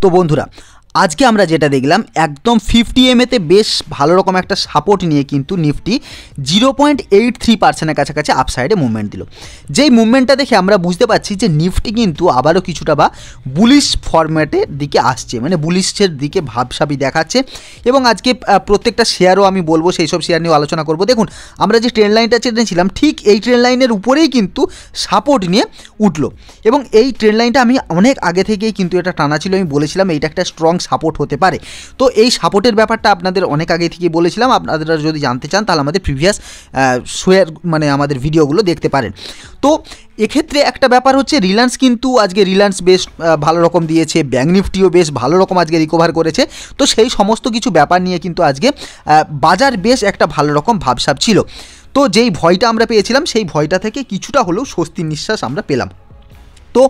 তো বন্ধুরা আজকে আমরা যেটা দেখলাম, একদম ফিফটি এমএতে বেশ ভালো রকম একটা সাপোর্ট নিয়ে কিন্তু Nifty zero point eight three পার্সেন্টের কাছাকাছি আপসাইডে মুভমেন্ট দিল। যেই মুভমেন্টটা দেখে আমরা বুঝতে পারছি যে নিফটি কিন্তু আবারও কিছুটা বা বুলিশ ফরম্যাটের দিকে আসছে মানে বুলিশের দিকে ভাবসাবি দেখাচ্ছে এবং আজকে প্রত্যেকটা শেয়ারও আমি বলব সেই সব শেয়ার নিয়ে আলোচনা করব। দেখুন, আমরা যে ট্রেন লাইনটা চেনেছিলাম, ঠিক এই ট্রেন লাইনের উপরেই কিন্তু সাপোর্ট নিয়ে উঠল এবং এই ট্রেন লাইনটা আমি অনেক আগে থেকেই কিন্তু এটা টানা ছিল, আমি বলেছিলাম, এইটা একটা স্ট্রং সাপোর্ট হতে পারে। তো এই সাপোর্টের ব্যাপারটা আপনাদের অনেক আগে থেকে বলেছিলাম। আপনারা যদি জানতে চান, তাহলে আমাদের প্রিভিয়াস শেয়ার মানে আমাদের ভিডিওগুলো দেখতে পারেন। তো এক্ষেত্রে একটা ব্যাপার হচ্ছে রিলায়েন্স কিন্তু আজকে রিলায়েন্স বেশ ভালো রকম দিয়েছে ব্যাঙ্ক নিফটিও বেশ ভালো রকম আজকে রিকভার করেছে। তো সেই সমস্ত কিছু ব্যাপার নিয়ে কিন্তু আজকে বাজার বেশ একটা ভালো রকম ভাবসাব ছিল। তো যেই ভয়টা আমরা পেয়েছিলাম, সেই ভয়টা থেকে কিছুটা হলেও স্বস্তির নিঃশ্বাস আমরা পেলাম। তো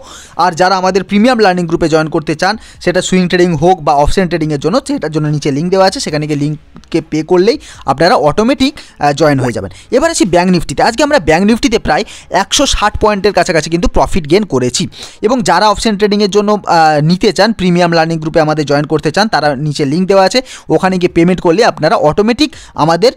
আর যারা আমাদের প্রিমিয়াম লার্নিং গ্রুপে জয়েন করতে চান, সেটা সুইং ট্রেডিং হোক বা অপশন ট্রেডিংয়ের জন্য, সেটার জন্য নিচে লিঙ্ক দেওয়া আছে, সেখানে গিয়ে লিঙ্ককে পে করলেই আপনারা অটোমেটিক জয়েন হয়ে যাবেন। এবার আছি ব্যাঙ্ক নিফটিতে আজকে আমরা ব্যাঙ্ক নিফটিতে প্রায় একশো ষাট পয়েন্টের কাছাকাছি কিন্তু প্রফিট গেন করেছি। এবং যারা অপশন ট্রেডিংয়ের জন্য নিতে চান, প্রিমিয়াম লার্নিং গ্রুপে আমাদের জয়েন করতে চান, তারা নিচে লিঙ্ক দেওয়া আছে। ওখানে গিয়ে পেমেন্ট করলে আপনারা অটোমেটিক আমাদের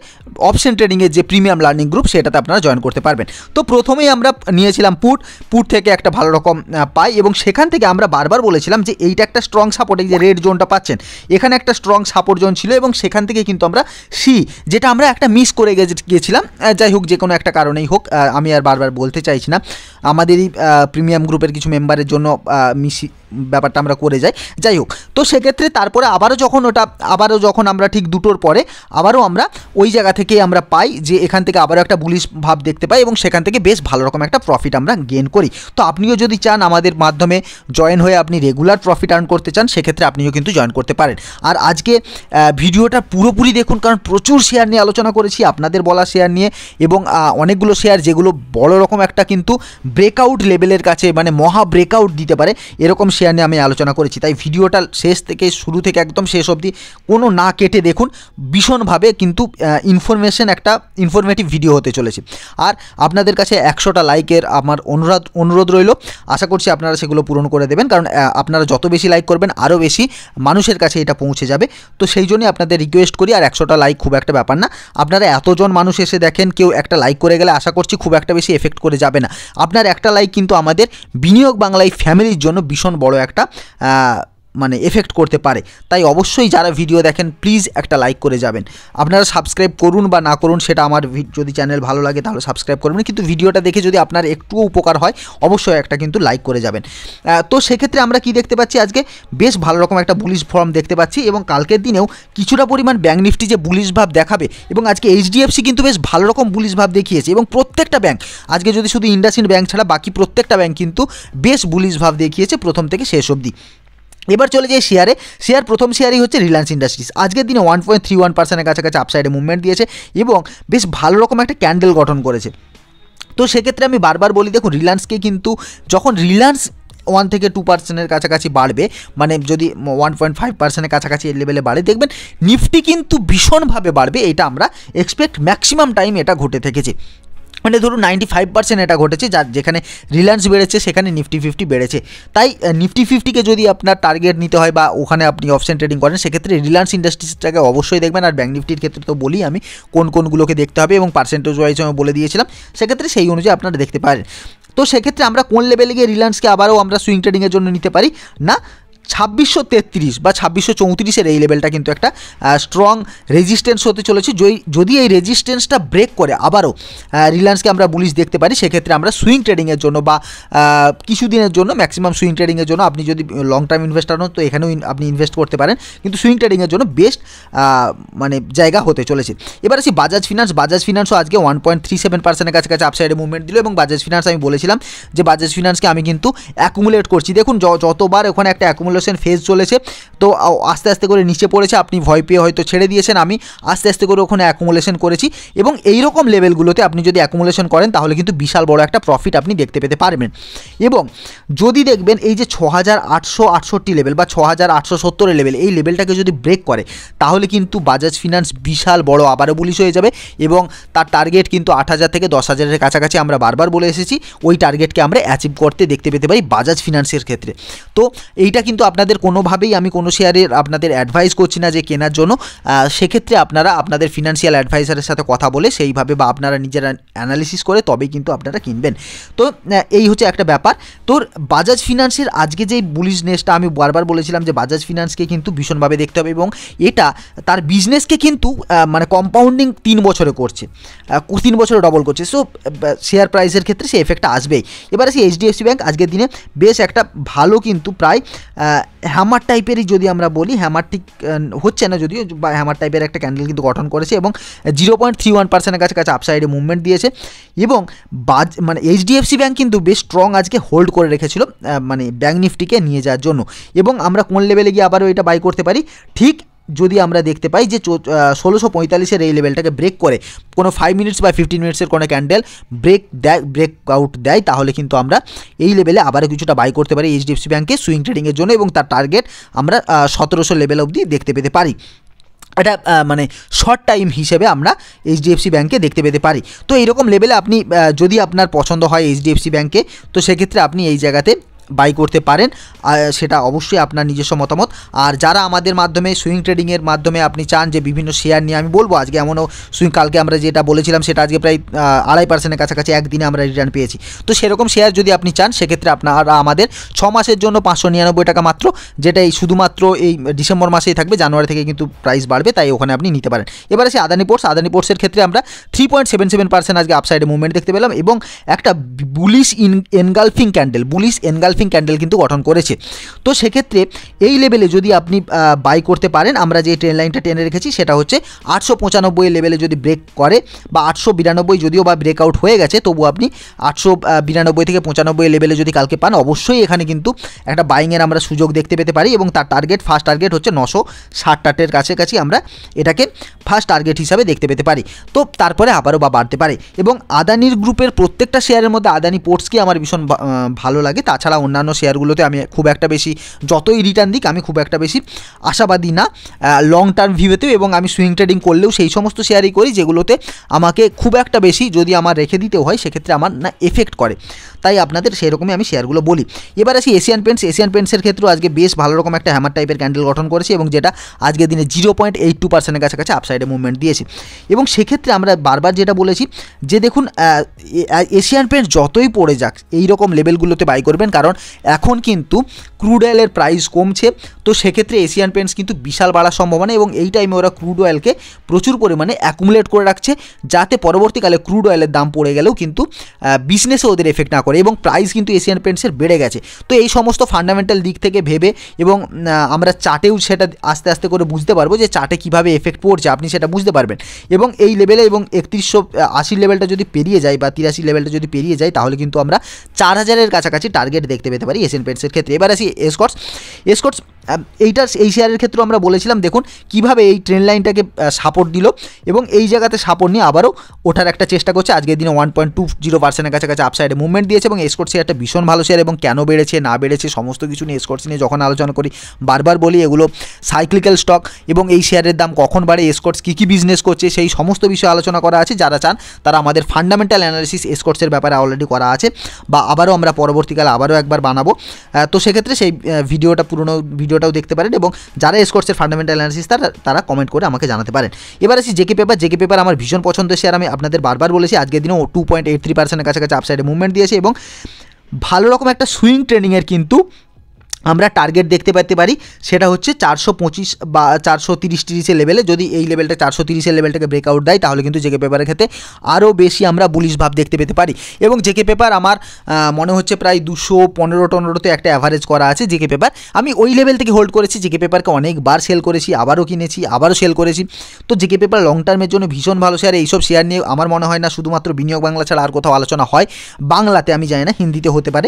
অপশন ট্রেডিংয়ের যে প্রিমিয়াম লার্নিং গ্রুপ, সেটাতে আপনারা জয়েন করতে পারবেন। তো প্রথমেই আমরা নিয়েছিলাম পুট। পুট থেকে একটা ভালো রকম আহ, পাই এবং সেখান থেকে আমরা বারবার বলেছিলাম যে এইটা একটা স্ট্রং সাপোর্ট এই যে রেড জোনটা পাচ্ছেন। এখানে একটা স্ট্রং সাপোর্ট জোন ছিল এবং সেখান থেকে কিন্তু আমরা সি যেটা আমরা একটা মিস করে গিয়েছিলাম যাই হোক যে কোনো একটা কারণেই হোক আমি আর বারবার বলতে চাইছি না। আমাদেরই প্রিমিয়াম গ্রুপের কিছু মেম্বারের জন্য মিসি ব্যাপারটা আমরা করে যাই। যাই হোক, তো সেক্ষেত্রে তারপরে আবারও যখন ওটা, আবারও যখন আমরা ঠিক দুটোর পরে আবারও আমরা ওই জায়গা থেকে আমরা পাই যে এখান থেকে আবারও একটা বুলিশ ভাব দেখতে পাই এবং সেখান থেকে বেশ ভালো রকম একটা প্রফিট আমরা গেন করি। তো আপনিও যদি চান আমাদের মাধ্যমে জয়েন হয়ে আপনি রেগুলার প্রফিট আর্ন করতে চান, সেক্ষেত্রে আপনিও কিন্তু জয়েন করতে পারেন। আর আজকে ভিডিওটা পুরোপুরি দেখুন, কারণ প্রচুর শেয়ার নিয়ে আলোচনা করেছি, আপনাদের বলা শেয়ার নিয়ে এবং অনেকগুলো শেয়ার যেগুলো বড় রকম একটা কিন্তু ব্রেকআউট লেভেলের কাছে মানে মহা ব্রেকআউট দিতে পারে, এরকম শেয়ার নিয়ে আমি আলোচনা করেছি। তাই ভিডিওটা শেষ থেকে শুরু থেকে একদম শেষ অবধি কোনো না কেটে দেখুন। ভীষণভাবে কিন্তু ইনফরমেশন একটা ইনফরমেটিভ ভিডিও হতে চলেছে। আর আপনাদের কাছে একশোটা লাইকের আমার অনুরোধ অনুরোধ রইল। আশা করছি আপনারা সেগুলো পূরণ করে দেবেন। কারণ আপনারা যত বেশি লাইক করবেন, আরও বেশি মানুষের কাছে এটা পৌঁছে যাবে। তো সেই জন্যই আপনাদের রিকোয়েস্ট করি, আর একশোটা লাইক খুব একটা ব্যাপার না। আপনারা এতজন মানুষ এসে দেখেন, কেউ একটা লাইক করে গেলে আশা করছি খুব একটা বেশি এফেক্ট করে যাবে না। আপনার একটা লাইক কিন্তু আমাদের বিনিয়োগ বাংলায় ফ্যামিলির জন্য ভীষণ বড় একটা আহ, মানে এফেক্ট করতে পারে। তাই অবশ্যই যারা ভিডিও দেখেন প্লিজ একটা লাইক করে যাবেন। আপনারা সাবস্ক্রাইব করুন বা না করুন, সেটা আমার যদি চ্যানেল ভালো লাগে তাহলে সাবস্ক্রাইব করবেন। কিন্তু ভিডিওটা দেখে যদি আপনার একটুও উপকার হয়, অবশ্যই একটা কিন্তু লাইক করে যাবেন। তো সেক্ষেত্রে আমরা কি দেখতে পাচ্ছি আজকে? বেশ ভালো রকম একটা বুলিশ ফর্ম দেখতে পাচ্ছি এবং কালকের দিনেও কিছুটা পরিমাণ ব্যাঙ্ক নিফটি যে বুলিশ ভাব দেখাবে এবং আজকে এইচডিএফসি কিন্তু বেশ ভালো রকম বুলিশ ভাব দেখিয়েছে এবং প্রত্যেকটা ব্যাঙ্ক আজকে যদি শুধু ইন্ডাসিন ব্যাঙ্ক ছাড়া বাকি প্রত্যেকটা ব্যাঙ্ক কিন্তু বেশ বুলিশ ভাব দেখিয়েছে প্রথম থেকে শেষ অবধি। এবার চলে যাই শেয়ারে শেয়ার প্রথম শেয়ারই হচ্ছে রিলায়েন্স ইন্ডাস্ট্রিজ আজকের দিনে ওয়ান পয়েন্ট থ্রি ওয়ান পার্সেন্টের কাছাকাছি আপসাইডে মুভমেন্ট দিয়েছে এবং বেশ ভালো রকম একটা ক্যান্ডেল গঠন করেছে। তো সেক্ষেত্রে আমি বারবার বলি, দেখুন রিলায়েন্সকে কিন্তু যখন রিলায়েন্স ওয়ান থেকে টু পার্সেন্টের কাছাকাছি বাড়বে মানে যদি ওয়ান পয়েন্ট ফাইভ পার্সেন্টের কাছাকাছি এই লেভেলে বাড়ে, দেখবেন নিফটি কিন্তু ভীষণভাবে বাড়বে। এটা আমরা এক্সপেক্ট ম্যাক্সিমাম টাইম এটা ঘটে থেকেছে। মানে ধরুন নাইনটি ফাইভ পার্সেন্ট এটা ঘটেছে, যার যেখানে রিলায়েন্স বেড়েছে, সেখানে নিফটি ফিফটি বেড়েছে। তাই নিফটি ফিফটিকে যদি আপনার টার্গেট নিতে হয় বা ওখানে আপনি অপশন ট্রেডিং করেন, সেক্ষেত্রে রিলায়েন্স ইন্ডাস্ট্রিজটাকে অবশ্যই দেখবেন। আর ব্যাঙ্ক নিফটির ক্ষেত্রে তো বলি আমি, কোন কোনগুলোকে দেখতে হবে এবং পার্সেন্টেজ ওয়াইজ আমি বলে দিয়েছিলাম, সেক্ষেত্রে সেই অনুযায়ী আপনারা দেখতে পারেন। তো সেক্ষেত্রে আমরা কোন লেভেলে গিয়ে রিলায়েন্সকে আবারও আমরা সুইং ট্রেডিংয়ের জন্য নিতে পারি? না ছাব্বিশশো তেত্রিশ বা ছাব্বিশশো চৌত্রিশের এই লেভেলটা কিন্তু একটা স্ট্রং রেজিস্ট্যান্স হতে চলেছে। যদি এই রেজিস্ট্যান্সটা ব্রেক করে আবারও রিলায়েন্সকে আমরা বুলিশ দেখতে পারি সেক্ষেত্রে আমরা সুইং ট্রেডিংয়ের জন্য বা আহ, কিছুদিনের জন্য ম্যাক্সিমাম সুইং ট্রেডিংয়ের জন্য আপনি যদি লং টার্ম ইনভেস্টার হন তো এখানেও আপনি ইনভেস্ট করতে পারেন। কিন্তু সুইং ট্রেডিংয়ের জন্য বেস্ট মানে জায়গা হতে চলেছে। এবার আসি বাজাজ ফিনান্স বাজাজ ফিনান্সও আজকে ওয়ান পয়েন্ট থ্রি সেভেন পার্সেন্টের কাছাকাছি আপসাইডে মুভমেন্ট দিল এবং বাজাজ ফিনান্স আমি বলেছিলাম যে বাজাজ ফিনান্সকে আমি কিন্তু অ্যাকুমুলেট করছি। দেখুন যতবার ওখানে একটা অ্যাকুমুলেশন ফেজ চলেছে। তো আস্তে আস্তে করে নিচে পড়েছে, আপনি ভয় পেয়ে হয়তো ছেড়ে দিয়েছেন। আমি আস্তে আস্তে করে ওখানে অ্যাকুমুলেশন করেছি এবং এই রকম লেভেলগুলোতে আপনি যদি অ্যাকুমুলেশন করেন, তাহলে কিন্তু বিশাল বড় একটা প্রফিট আপনি দেখতে পেতে পারবেন। এবং যদি দেখবেন এই যে ছ হাজার আটশো আটষট্টি লেভেল বা ছ হাজার আটশো সত্তরের লেভেল এই লেভেলটাকে যদি ব্রেক করে, তাহলে কিন্তু বাজাজ ফিনান্স বিশাল বড় আবারও বুলিশ হয়ে যাবে এবং তার টার্গেট কিন্তু আট হাজার থেকে দশ হাজারের কাছাকাছি আমরা বারবার বলে এসেছি। ওই টার্গেটকে আমরা অ্যাচিভ করতে দেখতে পেতে পারি বাজাজ ফিনান্সের ক্ষেত্রে। তো এইটা কিন্তু আপনাদের কোনোভাবেই আমি কোনো শেয়ারের আপনাদের অ্যাডভাইস করছি না যে কেনার জন্য। সেক্ষেত্রে আপনারা আপনাদের ফিনান্সিয়াল অ্যাডভাইসারের সাথে কথা বলে সেইভাবে বা আপনারা নিজেরা অ্যানালিসিস করে তবেই কিন্তু আপনারা কিনবেন। তো এই হচ্ছে একটা ব্যাপার। তোর বাজাজ ফিনান্সের আজকে যে বুলিশনেসটা আমি বারবার বলেছিলাম যে বাজাজ ফিনান্সকে কিন্তু ভীষণভাবে দেখতে হবে এবং এটা তার বিজনেসকে কিন্তু মানে কম্পাউন্ডিং তিন বছরে করছে। তিন বছরে ডবল করছে। সো শেয়ার প্রাইসের ক্ষেত্রে সেই এফেক্টটা আসবেই। এবার আসি এইচডিএফসি ব্যাঙ্ক আজকের দিনে বেশ একটা ভালো কিন্তু প্রায় হ্যামার টাইপেরই যদি আমরা বলি হ্যামার ঠিক হচ্ছে না যদিও, বা হ্যামার টাইপের একটা ক্যান্ডেল কিন্তু গঠন করেছে এবং জিরো পয়েন্ট থ্রি ওয়ান পার্সেন্টের কাছে কাছে আপসাইডে মুভমেন্ট দিয়েছে এবং বাজ মানে এইচডিএফসি ব্যাঙ্ক কিন্তু বেশ স্ট্রং আজকে হোল্ড করে রেখেছিল মানে ব্যাঙ্ক নিফটিকে নিয়ে যাওয়ার জন্য। এবং আমরা কোন লেভেলে গিয়ে আবারও এটা বাই করতে পারি? ঠিক যদি আমরা দেখতে পাই যে ষোলোশো পঁয়তাল্লিশের এই লেভেলটাকে ব্রেক করে, কোনো ফাইভ মিনিটস বা ফিফটিন মিনিটসের কোনো ক্যান্ডেল ব্রেক দেয় ব্রেক আউট দেয়, তাহলে কিন্তু আমরা এই লেভেলে আবারও কিছুটা বাই করতে পারি এইচডিএফসি ব্যাঙ্কে সুইং ট্রেডিংয়ের জন্য এবং তার টার্গেট আমরা সতেরোশো লেভেল অবধি দেখতে পেতে পারি। এটা মানে শর্ট টাইম হিসেবে আমরা এইচডিএফসি ব্যাঙ্কে দেখতে পেতে পারি। তো এইরকম লেভেলে আপনি যদি আপনার পছন্দ হয় এইচডিএফসি ব্যাঙ্কে তো সেক্ষেত্রে আপনি এই জায়গাতে বাই করতে পারেন সেটা অবশ্যই আপনার নিজস্ব মতামত। আর যারা আমাদের মাধ্যমে সুইং ট্রেডিংয়ের মাধ্যমে আপনি চান যে বিভিন্ন শেয়ার নিয়ে, আমি বলব আজকে এমনও সুইং কালকে আমরা যেটা বলেছিলাম সেটা আজকে প্রায় আড়াই পার্সেন্টের কাছাকাছি একদিনে আমরা রিটার্ন পেয়েছি। তো সেরকম শেয়ার যদি আপনি চান, সেক্ষেত্রে আপনারা, আমাদের ছ মাসের জন্য পাঁচশো নিরানব্বই টাকা মাত্র, যেটা এই শুধুমাত্র এই ডিসেম্বর মাসেই থাকবে, জানুয়ারি থেকে কিন্তু প্রাইস বাড়বে, তাই ওখানে আপনি নিতে পারেন। এবার আছে আদানি পোর্টস আদানি পোর্টসের ক্ষেত্রে আমরা three point seven seven percent আজকে আপসাইডে মুভমেন্ট দেখতে পেলাম এবং একটা bullish in engulfing candle bullish engulfing candle কিন্তু গঠন করেছে। তো সেক্ষেত্রে এই লেভেলে যদি আপনি বাই করতে পারেন, আমরা যে ট্রেন লাইনটা টেনে রেখেছি সেটা হচ্ছে আটশো পঁচানব্বই লেভেলে যদি ব্রেক করে বা আটশো বিরানব্বই যদিও বা ব্রেকআউট হয়ে গেছে, তবু আপনি আটশো বিরানব্বই থেকে পঁচানব্বই লেভেলে যদি কালকে পান, অবশ্যই এখানে কিন্তু একটা বাইংয়ের আমরা সুযোগ দেখতে পেতে পারি এবং তার টার্গেট ফার্স্ট টার্গেট হচ্ছে নশো ষাট টাটের কাছাকাছি আমরা এটাকে ফার্স্ট টার্গেট হিসাবে দেখতে পেতে পারি। তো তারপরে আবারও বা বাড়তে পারে এবং আদানির গ্রুপের প্রত্যেকটা শেয়ারের মধ্যে আদানি পোর্টসকে আমার ভীষণ ভালো লাগে, তাছাড়া অন্যান্য শেয়ারগুলোতে আমি খুব একটা বেশি, যতই রিটার্ন দিক, আমি খুব একটা বেশি আশাবাদী না। লং টার্ম ভিউতেও এবং আমি সুইং ট্রেডিং করলেও সেই সমস্ত শেয়ারই করি, যেগুলোতে আমাকে খুব একটা বেশি যদি আমার রেখে দিতেও হয়, সেক্ষেত্রে আমার না এফেক্ট করে। তাই আপনাদের সেরকমই আমি শেয়ারগুলো বলি। এবার আসি এশিয়ান পেন্টস এশিয়ান পেন্টসের ক্ষেত্রেও আজকে বেশ ভালো রকম একটা হ্যামার টাইপের ক্যান্ডেল গঠন করেছে এবং যেটা আজকে দিনে জিরো পয়েন্ট এইট টু পার্সেন্টের কাছাকাছি আপসাইডে মুভমেন্ট দিয়েছে। এবং সেক্ষেত্রে আমরা বারবার যেটা বলেছি যে দেখুন এশিয়ান পেন্টস যতই পড়ে যাক এই রকম লেভেলগুলোতে বাই করবেন। কারণ এখন কিন্তু ক্রুড অয়েলের প্রাইস কমছে। তো সেক্ষেত্রে এশিয়ান পেন্টস কিন্তু বিশাল বাড়ার সম্ভাবনা এবং এই টাইমে ওরা ক্রুড অয়েলকে প্রচুর পরিমাণে অ্যাকুমুলেট করে রাখছে, যাতে পরবর্তীকালে ক্রুড অয়েলের দাম পড়ে গেলেও কিন্তু বিজনেসে ওদের এফেক্ট না করে এবং প্রাইস কিন্তু এশিয়ান পেন্টসের বেড়ে গেছে। তো এই সমস্ত ফান্ডামেন্টাল দিক থেকে ভেবে এবং আমরা চার্টেও সেটা আস্তে আস্তে করে বুঝতে পারব যে চার্টে কীভাবে এফেক্ট পড়ছে, আপনি সেটা বুঝতে পারবেন। এবং এই লেভেলে এবং একত্রিশশো আশি লেভেলটা যদি পেরিয়ে যায় বা তিরাশি লেভেলটা যদি পেরিয়ে যায়, তাহলে কিন্তু আমরা চার হাজারের কাছাকাছি টার্গেট দেখতে পেতে পারি এশিয়ান পেন্টসের ক্ষেত্রে। এবার আসি এসকটস এসকটস এইটার এই শেয়ারের ক্ষেত্রে আমরা বলেছিলাম, দেখুন কীভাবে এই ট্রেন লাইনটাকে সাপোর্ট দিল এবং এই জায়গাতে সাপোর্ট নিয়ে আবারও ওঠার একটা চেষ্টা করছে। আজকের দিনে ওয়ান পয়েন্ট টু জিরো পার্সেন্টের কাছাকাছি আপসাইডে মুভমেন্ট দিয়েছে এবং এসকোট শেয়ারটা ভীষণ ভালো শেয়ার এবং কেন বেড়েছে, না বেড়েছে, সমস্ত কিছু নিয়ে এসকোটস নিয়ে যখন আলোচনা করি, বারবার বলি এগুলো সাইক্লিক্যাল স্টক এবং এই শেয়ারের দাম কখন বাড়ে এসকোটস কী কী বিজনেস করছে, সেই সমস্ত বিষয়ে আলোচনা করা আছে। যারা চান তারা আমাদের ফান্ডামেন্টাল অ্যানালিসিস এসকোটসের ব্যাপারে অলরেডি করা আছে বা আবারও আমরা পরবর্তীকালে আবারও একবার বানাবো। তো সেক্ষেত্রে সেই ভিডিওটা, পুরনো ভিডিওটাও দেখতে পারেন এবং যারা স্কোর্সের ফান্ডামেন্টাল অ্যানালিসিস তারা তারা কমেন্ট করে আমাকে জানাতে পারেন। এবার আসি জেকে পেপার জেকে পেপার আমার ভীষণ পছন্দের শেয়ার আমি আপনাদের বারবার বলেছি, আজকের দিনেও টু পয়েন্ট এইট থ্রি পার্সেন্টের কাছাকাছি আপসাইডে মুভমেন্ট দিয়েছে এবং ভালো রকম একটা সুইং ট্রেনিংয়ের কিন্তু আমরা টার্গেট দেখতে পেতে পারি, সেটা হচ্ছে চারশো পঁচিশ বা চারশো তিরিশ তিরিশের লেভেলে যদি এই লেভেলটা চারশো তিরিশের লেভেলটাকে ব্রেকআউট দেয়, তাহলে কিন্তু জেকে পেপারের ক্ষেত্রে আরও বেশি আমরা বুলিশ ভাব দেখতে পেতে পারি। এবং জেকে পেপার আমার মনে হচ্ছে প্রায় দুশো পনেরো টনেরোতে একটা অ্যাভারেজ করা আছে জেকে পেপার আমি ওই লেভেল থেকে হোল্ড করেছি জেকে পেপারকে অনেকবার সেল করেছি, আবারও কিনেছি, আবারও সেল করেছি। তো জেকে পেপার লং টার্মের জন্য ভীষণ ভালো শেয়ার এইসব শেয়ার নিয়ে আমার মনে হয় না শুধুমাত্র বিনিয়োগ বাংলা ছাড়া আর কোথাও আলোচনা হয়। বাংলাতে আমি জানি না, হিন্দিতে হতে পারে।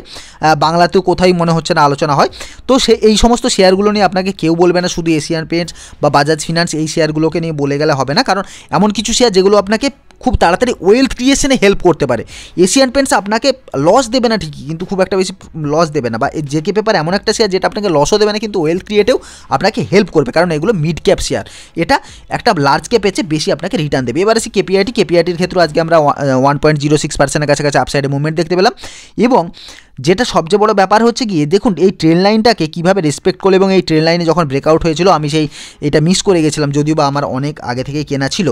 বাংলাতেও কোথায় মনে হচ্ছে না আলোচনা হয়। তো সে এই সমস্ত শেয়ারগুলো নিয়ে আপনাকে কেউ বলবে না শুধু এশিয়ান পেন্টস বা বাজাজ ফিনান্স, এই শেয়ারগুলোকে নিয়ে বলে গেলে হবে না। কারণ এমন কিছু শেয়ার যেগুলো আপনাকে খুব তাড়াতাড়ি ওয়েলথ ক্রিয়েশনে হেল্প করতে পারে। এশিয়ান পেন্টস আপনাকে লস দেবে না ঠিকই, কিন্তু খুব একটা বেশি লস দেবে না। বা জেকে পেপার এমন একটা শেয়ার যেটা আপনাকে লসও দেবে না, কিন্তু ওয়েলথ ক্রিয়েটেও আপনাকে হেল্প করবে। কারণ এগুলো মিড ক্যাপ শেয়ার। এটা একটা লার্জ ক্যাপ এসে বেশি আপনাকে রিটার্ন দেবে। এবার আসি কেপিআইটি কেপিআইটির ক্ষেত্রে আজকে আমরা ওয়ান পয়েন্ট জিরো সিক্স পার্সেন্টের কাছাকাছি আপসাইডে মুভমেন্ট দেখতে পেলাম। এবং যেটা সবচেয়ে বড় ব্যাপার হচ্ছে কি দেখুন, এই ট্রেন লাইনটাকে কীভাবে রেসপেক্ট করল এবং এই ট্রেন লাইনে যখন ব্রেকআউট হয়েছিল, আমি সেই এটা মিস করে গেছিলাম, যদিও বা আমার অনেক আগে থেকে কেনা ছিল।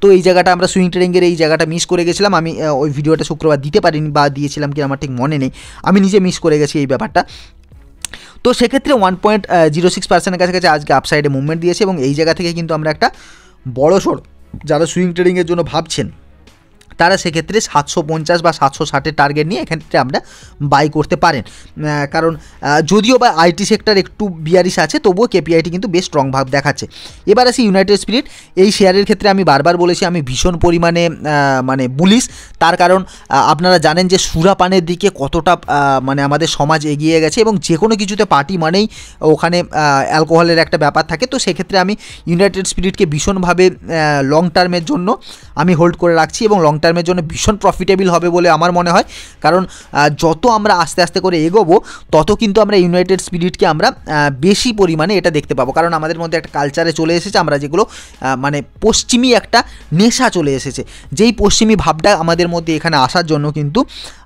তো এই জায়গাটা আমরা সুইং ট্রেডিংয়ের এই জায়গাটা মিস করে গেছিলাম। আমি ওই ভিডিওটা শুক্রবার দিতে পারিনি বা দিয়েছিলাম কি আমার ঠিক মনে নেই। আমি নিজে মিস করে গেছি এই ব্যাপারটা। তো সেক্ষেত্রে ওয়ান পয়েন্ট জিরো সিক্স পার্সেন্টের কাছাকাছি আজকে আপসাইডে মুভমেন্ট দিয়েছে এবং এই জায়গা থেকে কিন্তু আমরা একটা বড় সড়, যারা সুইং ট্রেডিংয়ের জন্য ভাবছেন তারা সেক্ষেত্রে সাতশো পঞ্চাশ বা সাতশো ষাটের টার্গেট নিয়ে এক্ষেত্রে আমরা বাই করতে পারেন। কারণ যদিও বা আইটি সেক্টর একটু বিয়ারিশ আছে, তবুও কেপিআইটি কিন্তু বেশ স্ট্রং ভাব দেখাচ্ছে। এবার আসি ইউনাইটেড স্পিরিট এই শেয়ারের ক্ষেত্রে আমি বারবার বলেছি, আমি ভীষণ পরিমাণে মানে বুলিশ তার কারণ আপনারা জানেন যে সুরাপানের দিকে কতটা মানে আমাদের সমাজ এগিয়ে গেছে এবং যে কোনো কিছুতে পার্টি মানেই ওখানে অ্যালকোহলের একটা ব্যাপার থাকে। তো সেক্ষেত্রে আমি ইউনাইটেড স্পিরিটকে ভীষণভাবে লং টার্মের জন্য আমি হোল্ড করে রাখছি এবং লং টার্মের জন্য ভীষণ প্রফিটেবল হবে বলে আমার মনে হয়। কারণ যত আমরা আস্তে আস্তে করে এগোবো, তত কিন্তু আমরা ইউনাইটেড স্পিরিটকে আমরা বেশি পরিমাণে এটা দেখতে পাবো। কারণ আমাদের মধ্যে একটা কালচারে চলে এসেছে, আমরা যেগুলো মানে পশ্চিমী একটা নেশা চলে এসেছে। যেই পশ্চিমী ভাবটা আমাদের মধ্যে এখানে আসার জন্য কিন্তু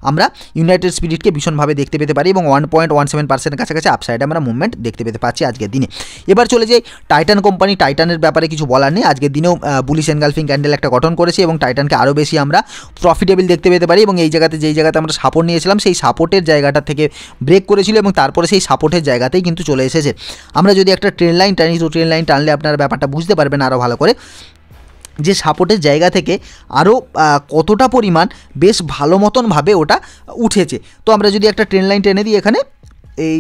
আমরা ইউনাইটেড স্পিরিটকে ভীষণভাবে দেখতে পেতে পারি এবং ওয়ান পয়েন্ট ওয়ান সেভেন পার্সেন্টের কাছাকাছি আপসাইডে আমরা মুভমেন্ট দেখতে পেতে পাচ্ছি আজকের দিনে। এবার চলে যাই টাইটান কোম্পানি টাইটানের ব্যাপারে কিছু বলার নেই। আজকের দিনেও বুলিশ এনগালফিং ক্যান্ডেল একটা গঠন করেছে এবং টাইটানকে আরও বেশি আমরা প্রফিটেবল দেখতে পেতে পারি এবং এই জায়গাতে, যেই জায়গাতে আমরা সাপোর্ট নিয়েছিলাম, সেই সাপোর্টের জায়গাটা থেকে ব্রেক করেছিল এবং তারপরে সেই সাপোর্টের জায়গাতেই কিন্তু চলে এসেছে। আমরা যদি একটা ট্রেন লাইন টানি, তো ট্রেন লাইন টানলে আপনারা ব্যাপারটা বুঝতে পারবেন আরও ভালো করে। যে সাপোর্টের জায়গা থেকে আরও কতটা পরিমাণ বেশ ভালো মতনভাবে ওটা উঠেছে। তো আমরা যদি একটা ট্রেন লাইন টেনে দিই এখানে এই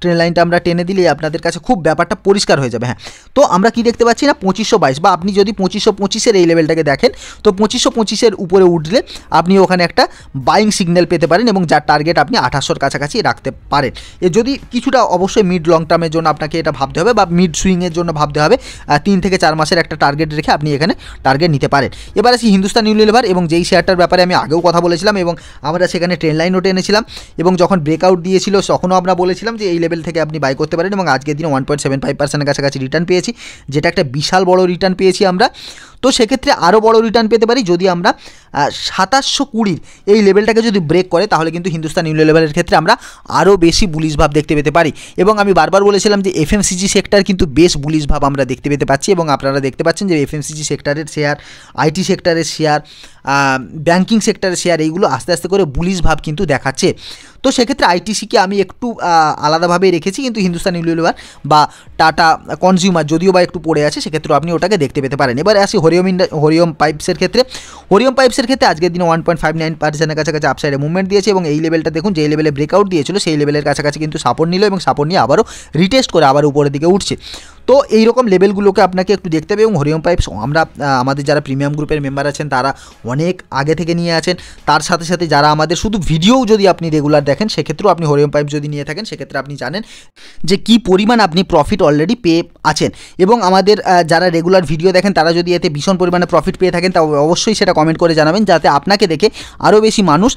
ট্রেন লাইনটা আমরা টেনে দিলে আপনাদের কাছে খুব ব্যাপারটা পরিষ্কার হয়ে যাবে হ্যাঁ। তো আমরা কি দেখতে পাচ্ছি না? পঁচিশশো বাইশ বা আপনি যদি পঁচিশশো পঁচিশের এই লেভেলটাকে দেখেন, তো পঁচিশশো পঁচিশের উপরে উঠলে আপনি ওখানে একটা বাইং সিগন্যাল পেতে পারেন এবং যার টার্গেট আপনি আঠাশশোর কাছাকাছি রাখতে পারেন। এ যদি কিছুটা অবশ্যই মিড লং টার্মের জন্য আপনাকে এটা ভাবতে হবে বা মিড সুইংয়ের জন্য ভাবতে হবে তিন থেকে চার মাসের একটা টার্গেট রেখে আপনি এখানে টার্গেট নিতে পারেন। এবার আসি হিন্দুস্তান ইউনিলিভার এবং যেই শেয়ারটার ব্যাপারে আমি আগেও কথা বলেছিলাম এবং আমরা সেখানে ট্রেন লাইনও টেনেছিলাম এবং যখন ব্রেকআউট দিয়েছিল তখনও আমরা বলেছিলাম যে এই লেভেল থেকে আপনি বাই করতে পারেন এবং আজকের দিনে ওয়ান পয়েন্ট সেভেন ফাইভ পার্সেন্টের কাছাকাছি রিটার্ন পেয়েছি। যেটা একটা বিশাল বড় রিটার্ন পেয়েছি আমরা। তো সেক্ষেত্রে আরও বড় রিটার্ন পেতে পারি যদি আমরা সাতাশশো কুড়ির এই লেভেলটাকে যদি ব্রেক করে, তাহলে কিন্তু হিন্দুস্তান ইউনিলিভারের ক্ষেত্রে আমরা আরও বেশি বুলিশ ভাব দেখতে পেতে পারি। এবং আমি বারবার বলেছিলাম যে এফএমসিজি সেক্টর কিন্তু বেশ বুলিশ ভাব আমরা দেখতে পেতে পাচ্ছি এবং আপনারা দেখতে পাচ্ছেন যে এফএমসিজি সেক্টরের শেয়ার আইটি সেক্টরের শেয়ার ব্যাঙ্কিং সেক্টরের শেয়ার এইগুলো আস্তে আস্তে করে বুলিশ ভাব কিন্তু দেখাচ্ছে। তো সেক্ষেত্রে আইটিসিকে আমি একটু আলাদাভাবে রেখেছি, কিন্তু হিন্দুস্তান ইউনিলিভার বা টাটা কনজিউমার যদিও বা একটু পড়ে আছে সেক্ষেত্রে আপনি ওটাকে দেখতে পেতে পারেন। এবারে আসি হরিওম ইন্ডা হরিওম পাইপসের ক্ষেত্রে হরিওম পাইপসের ক্ষেত্রে আজকের দিনে ওয়ান পয়েন্ট ফাইভ নাইন পার্সেন্টের কাছাকাছি আপসাইডে মুভমেন্ট দিয়েছে এবং এই লেভেলটা দেখুন, যে লেভেলে ব্রেকআউট দিয়েছিল, সেই লেভেলের কাছাকাছি কিন্তু সাপোর্ট নিল এবং সাপোর্ট নিয়ে আবারও রিটেস্ট করে আবার উপরের দিকে উঠছে। তো এই রকম লেভেলগুলোকে আপনাকে একটু দেখতে হবে এবং হরিওম পাইপস আমরা আমাদের যারা প্রিমিয়াম গ্রুপের মেম্বার আছেন, তারা অনেক আগে থেকে নিয়ে আছেন। তার সাথে সাথে যারা আমাদের শুধু ভিডিওও যদি আপনি রেগুলার দেখেন, সেক্ষেত্রেও আপনি হরিওম পাইপ যদি নিয়ে থাকেন, সেক্ষেত্রে আপনি জানেন যে কি পরিমাণ আপনি প্রফিট অলরেডি পেয়ে আছেন। এবং আমাদের যারা রেগুলার ভিডিও দেখেন, তারা যদি এতে ভীষণ পরিমাণে প্রফিট পেয়ে থাকেন তা অবশ্যই সেটা কমেন্ট করে জানাবেন, যাতে আপনাকে দেখে আরও বেশি মানুষ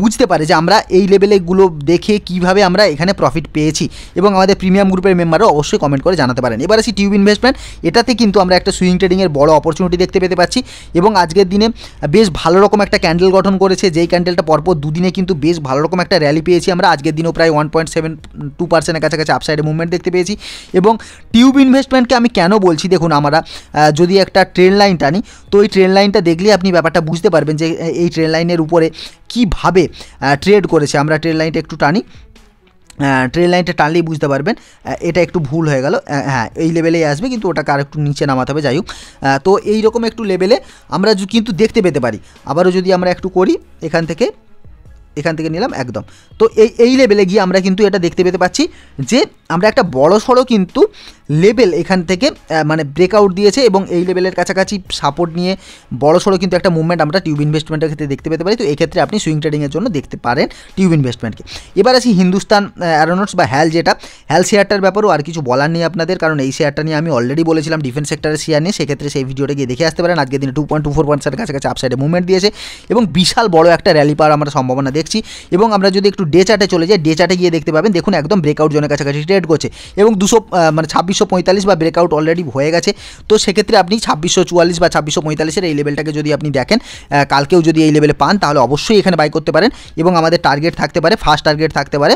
বুঝতে পারে যে আমরা এই লেভেলেগুলো দেখে কীভাবে আমরা এখানে প্রফিট পেয়েছি। এবং আমাদের প্রিমিয়াম গ্রুপের মেম্বারও অবশ্যই কমেন্ট করে জানাতে পারেন। এবার আসি টিউব ইনভেস্টমেন্ট এটাতে কিন্তু আমরা একটা সুইং ট্রেডিংয়ের বড় অপরচুনিটি দেখতে পেতে পাচ্ছি এবং আজকের দিনে বেশ ভালো রকম একটা ক্যান্ডেল গঠন করেছে। যেই ক্যান্ডেলটা পরপর দুদিনে কিন্তু বেশ ভালো রকম একটা র্যালি পেয়েছি আমরা। আজকের দিনেও প্রায় ওয়ান পয়েন্ট সেভেন টু পার্সেন্টের কাছাকাছি আপসাইডে মুভমেন্ট দেখতে পেয়েছি। এবং টিউব ইনভেস্টমেন্টকে আমি কেন বলছি? দেখুন, আমরা যদি একটা ট্রেন লাইন টানি, তো এই ট্রেন লাইনটা দেখলে আপনি ব্যাপারটা বুঝতে পারবেন যে এই ট্রেন লাইনের উপরে কীভাবে ট্রেড করেছে। আমরা ট্রেন লাইনটা একটু টানি। ট্রেন লাইনটা টানলেই বুঝতে পারবেন। এটা একটু ভুল হয়ে গেল। হ্যাঁ এই লেভেলেই আসবে, কিন্তু ওটাকে আর একটু নিচে নামাতে হবে, যাই হোক। তো এইরকম একটু লেভেলে আমরা কিন্তু দেখতে পেতে পারি। আবারও যদি আমরা একটু করি, এখান থেকে এখান থেকে নিলাম, একদম। তো এই এই লেভেলে গিয়ে আমরা কিন্তু এটা দেখতে পেতে পাচ্ছি যে আমরা একটা বড় সড়ো কিন্তু লেভেল এখান থেকে মানে ব্রেকআউট দিয়েছে এবং এই লেভেলের কাছাকাছি সাপোর্ট নিয়ে বড় সড়ো কিন্তু একটা মুভমেন্ট আমরা টিউব ইনভেস্টমেন্টের ক্ষেত্রে দেখতে পেতে পারি। তো এক্ষেত্রে আপনি সুইং ট্রেডিংয়ের জন্য দেখতে পারেন টিউব ইনভেস্টমেন্টকে এবার আসি হিন্দুস্তান অ্যারোনটস বা হ্যাল যেটা। হ্যাল শেয়ারটার ব্যাপারেও আর কিছু বলার নেই আপনাদের, কারণ এই শেয়ারটা নিয়ে আমি অলরেডি বলেছিলাম ডিফেন্স সেক্টরের শেয়ার নিয়ে। সেক্ষেত্রে সেই ভিডিওটা গিয়ে দেখে আসতে পারেন। আজকের দিনে টু পয়েন্ট টু ফোর পার্সেন্টের কাছাকাছি আপসাইডে মুভমেন্ট দিয়েছে এবং বিশাল বড় একটা র্যালি পাওয়ার আমরা সম্ভাবনা দেখছি। এবং আমরা যদি একটু ডে চার্টে চলে যাই ডে চার্টে গিয়ে দেখতে পাবেন, দেখুন একদম ব্রেকআউট জোনের কাছাকাছি ট্রেড করছে এবং দুশো মানে ছাব্বিশশো পঁয়তাল্লিশ বা ব্রেকআউট অলরেডি হয়ে গেছে। তো সেক্ষেত্রে আপনি ছাব্বিশশো চুয়াল্লিশ বা ছাব্বিশশো পঁয়তাল্লিশের এই লেভেলটাকে যদি আপনি দেখেন কালকেও যদি এই লেভেলে পান, তাহলে অবশ্যই এখানে বাই করতে পারেন এবং আমাদের টার্গেট থাকতে পারে ফার্স্ট টার্গেট থাকতে পারে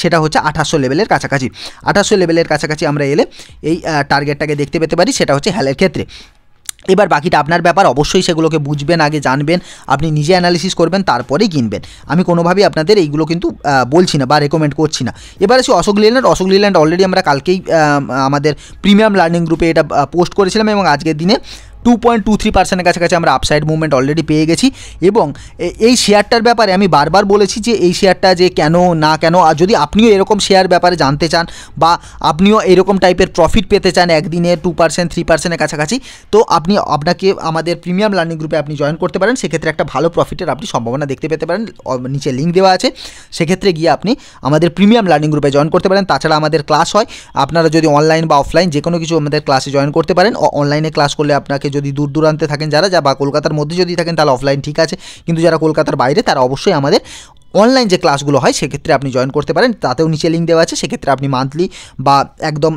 সেটা হচ্ছে আঠাশশো লেভেলের কাছাকাছি। আঠাশশো লেভেলের কাছাকাছি আমরা এলে এই টার্গেটটাকে দেখতে পেতে পারি, সেটা হচ্ছে হ্যালের ক্ষেত্রে। এবার বাকিটা আপনার ব্যাপার, অবশ্যই সেগুলোকে বুঝবেন, আগে জানবেন, আপনি নিজে অ্যানালিসিস করবেন, তারপরেই কিনবেন। আমি কোনোভাবেই আপনাদের এইগুলো কিন্তু বলছি না বা রেকমেন্ড করছি না। এবার আসি Ashok Leyland. Ashok Leyland already আমরা কালকেই আমাদের প্রিমিয়াম লার্নিং গ্রুপে এটা পোস্ট করেছিলাম এবং আজকের দিনে টু পয়েন্ট টু থ্রি পার্সেন্টের কাছাকাছি আমরা আপসাইড মুভমেন্ট অলরেডি পেয়ে গেছি এবং এই শেয়ারটার ব্যাপারে আমি বারবার বলেছি যে এই শেয়ারটা যে কেন, না কেন, আর যদি আপনিও এরকম শেয়ার ব্যাপারে জানতে চান বা আপনিও এরকম টাইপের প্রফিট পেতে চান একদিনে টু পার্সেন্ট থ্রি পার্সেন্টের কাছাকাছি, তো আপনি আপনাকে আমাদের প্রিমিয়াম লার্নিং গ্রুপে আপনি জয়েন করতে পারেন। সেক্ষেত্রে একটা ভালো প্রফিটের আপনি সম্ভাবনা দেখতে পেতে পারেন। নিচে লিঙ্ক দেওয়া আছে। সেক্ষেত্রে গিয়ে আপনি আমাদের প্রিমিয়াম লার্নিং গ্রুপে জয়েন করতে পারেন। তাছাড়া আমাদের ক্লাস হয়। আপনারা যদি অনলাইন বা অফলাইন যে কোনো কিছু আমাদের ক্লাসে জয়েন করতে পারেন। অনলাইনে ক্লাস করলে আপনাকে যদি দূর দূরান্তে থাকেন, যারা যা বা কলকাতার মধ্যে যদি থাকেন, তাহলে অফলাইন ঠিক আছে। কিন্তু যারা কলকাতার বাইরে, তারা অবশ্যই আমাদের অনলাইন যে ক্লাসগুলো হয়, সেক্ষেত্রে আপনি জয়েন করতে পারেন। তাতেও নিচে লিঙ্ক দেওয়া আছে। সেক্ষেত্রে আপনি মান্থলি বা একদম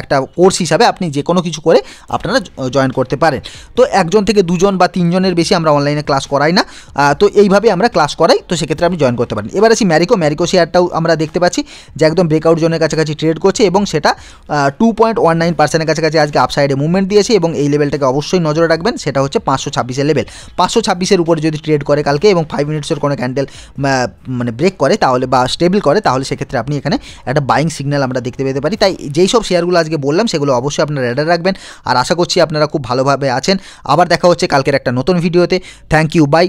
একটা কোর্স হিসাবে আপনি যে কোনো কিছু করে আপনারা জয়েন করতে পারেন। তো একজন থেকে দুজন বা তিনজনের বেশি আমরা অনলাইনে ক্লাস করাই না। তো এইভাবে আমরা ক্লাস করাই, তো সেক্ষেত্রে আপনি জয়েন করতে পারেন। এবার আসি ম্যারিকো ম্যারিকো শেয়ারটাও আমরা দেখতে পাচ্ছি, যে একদম ব্রেকআউট জোনের কাছাকাছি ট্রেড করছে এবং সেটা টু পয়েন্ট ওয়ান নাইন পার্সেন্টের কাছাকাছি আজকে আপসাইডে মুভমেন্ট দিয়েছে এবং এই লেভেলটাকে অবশ্যই নজরে রাখবেন, সেটা হচ্ছে পাঁচশো ছাব্বিশের লেভেল পাঁচশো ছাব্বিশের উপরে যদি ট্রেড করে কালকে এবং ফাইভ মিনিটসের কোনো ক্যান্ডেল মানে ব্রেক করে তাহলে বা স্টেবল করে, তাহলে সেক্ষেত্রে আপনি এখানে একটা বাইং সিগন্যাল আমরা দেখতে পেতে পারি। তাই যেই সব শেয়ারগুলো আজকে বললাম, সেগুলো অবশ্যই আপনারা রেডার রাখবেন। আর আশা করছি আপনারা খুব ভালোভাবে আছেন। আবার দেখা হচ্ছে কালকের একটা নতুন ভিডিওতে থ্যাংক ইউ বাই